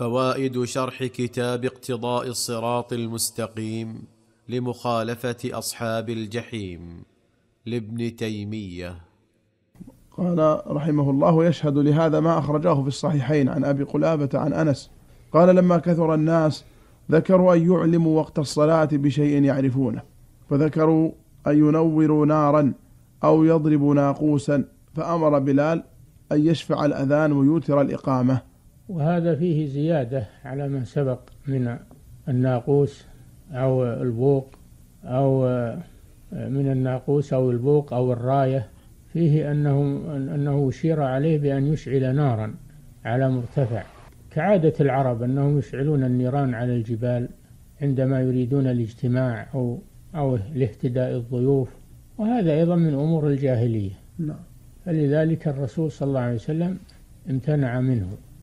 فوائد شرح كتاب اقتضاء الصراط المستقيم لمخالفة أصحاب الجحيم لابن تيمية. قال رحمه الله يشهد لهذا ما أخرجاه في الصحيحين عن أبي قلابة عن أنس. قال لما كثر الناس ذكروا أن يعلموا وقت الصلاة بشيء يعرفونه فذكروا أن ينوروا نارا أو يضربوا ناقوسا فأمر بلال أن يشفع الأذان ويوتر الإقامة. وهذا فيه زيادة على ما سبق من الناقوس أو البوق أو من الناقوس أو البوق أو الراية. فيه أنه أنه أشير عليه بأن يشعل نارا على مرتفع. كعادة العرب أنهم يشعلون النيران على الجبال عندما يريدون الاجتماع أو أو لاهتداء الضيوف. وهذا أيضا من أمور الجاهلية. نعم. فلذلك الرسول صلى الله عليه وسلم امتنع منه.